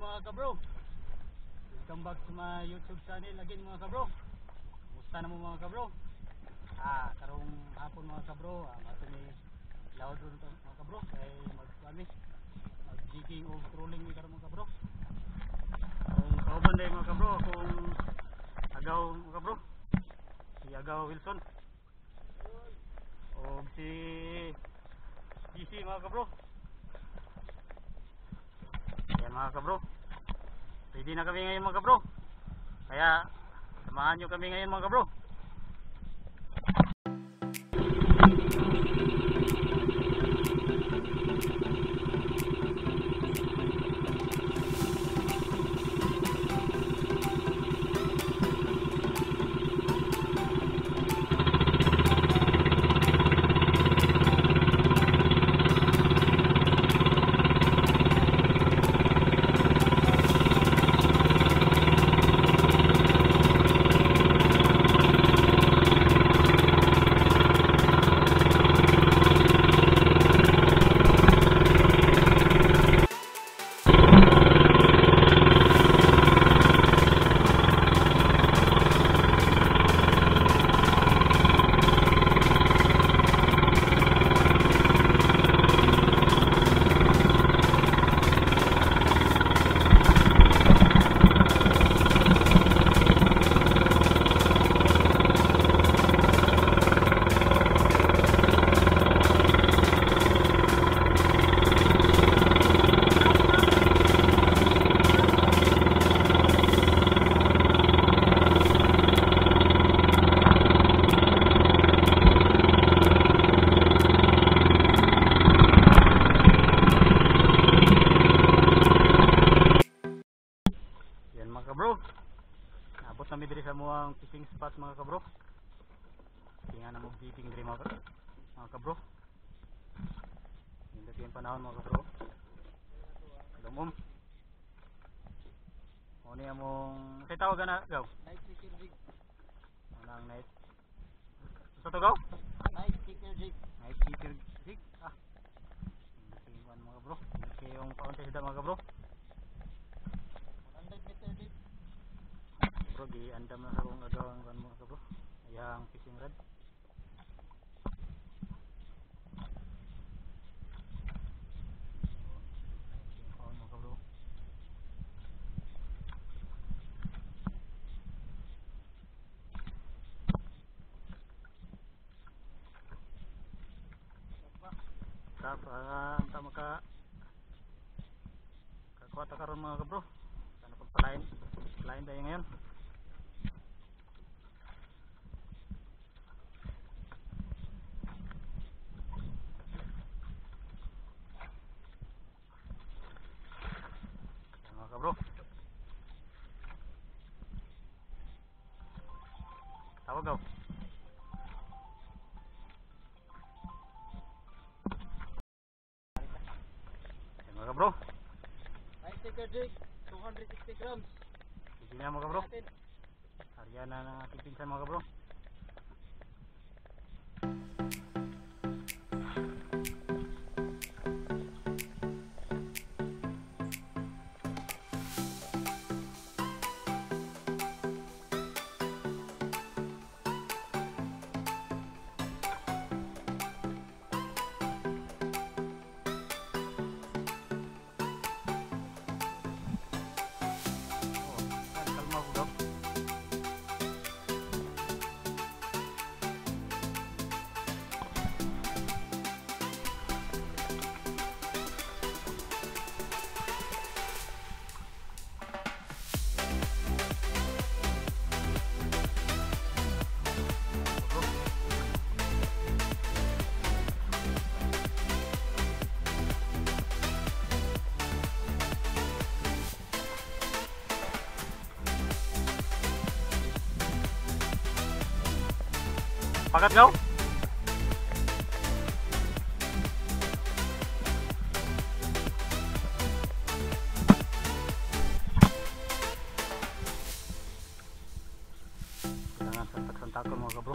mga kabro. Welcome back to my YouTube channel again mga kabro. Kumusta na mo mga kabro? Ah, karong hapon mga kabro, ah, mato ni loud ron mga kabro kay mag kami mag jigging o trolling ni karong mga kabro. Kung kauban day mga kabro, kung agaw mga kabro. Si Agaw Wilson. O si GC mga kabro. Mga kabro. Ready na kami ngayon mga kabro. Kaya samahan nyo kami ngayon mga kabro. Yan mga kabro. Abot na mi diri sa muang fishing spot mga kabro. Tingnan na mo fishing diri mga, ka- mga kabro. Hindi yung panahon mga kabro. Lumom. O niya mong say tawag na gaw. Night sticker jig. Anang night. Sa to gaw? Night sticker jig. Night seeker jig. Ah. Hindi kayo mga kabro. Hindi kayo yung paunti sida mga kabro. 100 meter jig. Bro, di andam na sa kong agawang kan mo ka bro. Ayang fishing rod. Tap, ah, anta maka kakuha ta karon mga kabro. Sana pagpalain. Palain tayo ngayon. Tawag daw. Sticker jig. 260 grams. Sige na mga kabro. Natin. Ariana ng ating pinsan mga kabro. Pangkat kau? Jangan sentak-sentak kau, bro.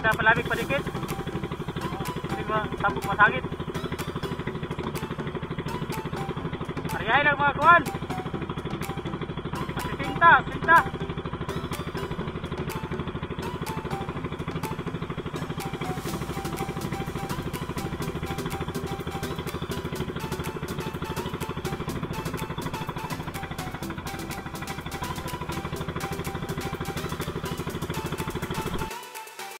Kita palabig padikit. Hindi mo tapok masagit. Ariyahin lang mga kuwan. Masisinta, sinta.